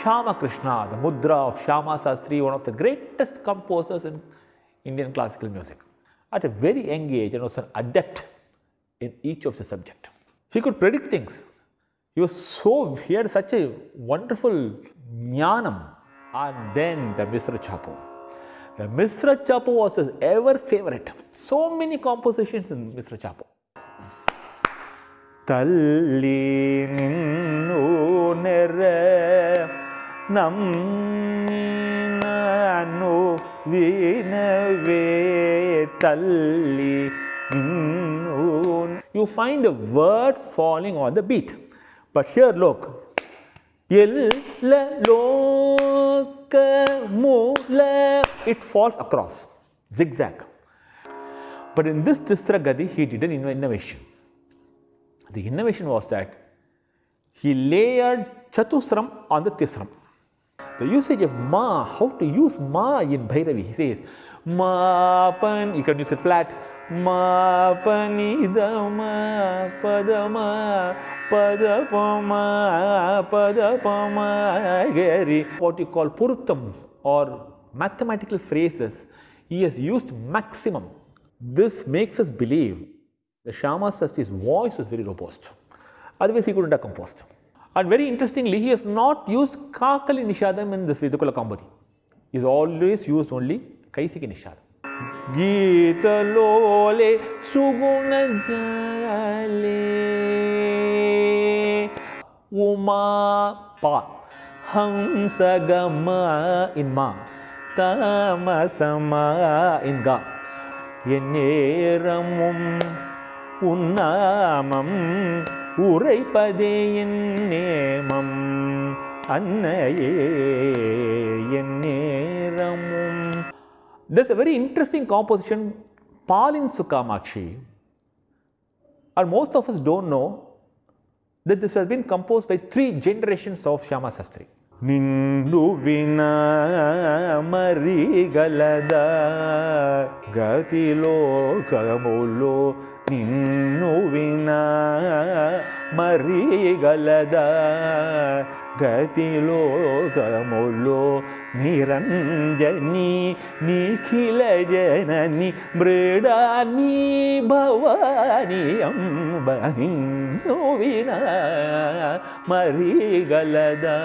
Shyama Krishna, the mudra of Shyama Shastri, one of the greatest composers in Indian classical music. At a very young age and was an adept in each of the subject. He could predict things. He was so, he had such a wonderful nyanam, And then the Misra chappu. The Misra chappu was his ever favorite. So many compositions in Misra chappu. ತಲ್ಲಿ ನಿನ್ನು ನೆರ ನಮ್ಮನು ವಿನವೇ ತಲ್ಲಿ ನಿನ್ನು you find the words falling on the beat but here ಲೋಕ್ ಎಲ್ಲ ಲೋಕ ಮೂಲ it falls across zigzag but in this Tisra Gadi he did an inno- innovation the innovation was that he layered Chatusram on the Tisram. The usage of Ma, how to use Ma in Bhairavi, he says, Ma pan, you can use it flat, Ma pani da ma pada ma pada pa ma pada pa ma gari. What you call puruttams or mathematical phrases, he has used maximum. This makes us believe the Shyama Shastri's voice is very robust, otherwise he could not have composed. And very interestingly, he has not used Kakali Nishadam in this Ridukula Kambati. He has always used only Kaisiki Nishadam. Gita Lole Suguna Jale Uma Pa Hamsagama in Ma Tamasama in Ga Yeneramum உன்னாமம் உரைப்பதே என் நேமம் அன்னையே என் நேரமும் this a very interesting composition Palinchu Kamakshi. Or most of us don't know that this has been composed by three generations of Shyama Shastri. ನಿಂದು ವಿನ ಮರಿಗಲದ ಗತಿಲೋಕಮುಲು ನಿನ್ನು గతిలోకములో నిరంజని నిఖిల జనని మృడాని భవాని అంబని వినా మరీ గలదా